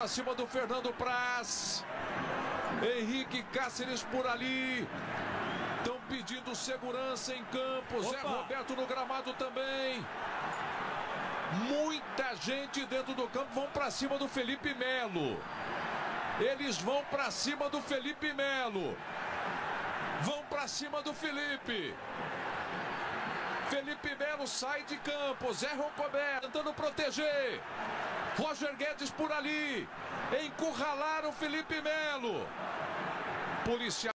Acima do Fernando Praz. Henrique Cáceres por ali. Estão pedindo segurança em campo. Zé Roberto no gramado também. Muita gente dentro do campo vão para cima do Felipe Melo. Eles vão para cima do Felipe Melo. Vão para cima do Felipe. Felipe Melo sai de campo. Zé Rocoberto tentando proteger. Roger Guedes por ali. Encurralaram Felipe Melo. Policial.